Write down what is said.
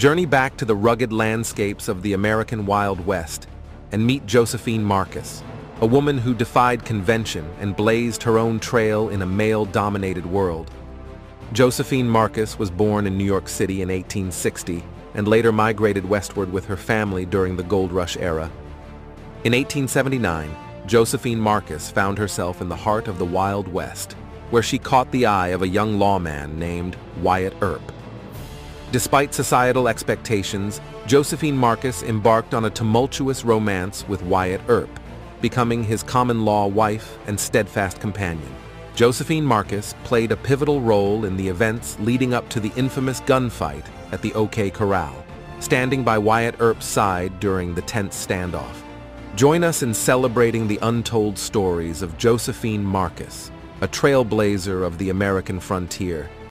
Journey back to the rugged landscapes of the American Wild West and meet Josephine Marcus, a woman who defied convention and blazed her own trail in a male-dominated world. Josephine Marcus was born in New York City in 1860 and later migrated westward with her family during the Gold Rush era. In 1879, Josephine Marcus found herself in the heart of the Wild West, where she caught the eye of a young lawman named Wyatt Earp. Despite societal expectations, Josephine Marcus embarked on a tumultuous romance with Wyatt Earp, becoming his common-law wife and steadfast companion. Josephine Marcus played a pivotal role in the events leading up to the infamous gunfight at the OK Corral, standing by Wyatt Earp's side during the tense standoff. Join us in celebrating the untold stories of Josephine Marcus, a trailblazer of the American frontier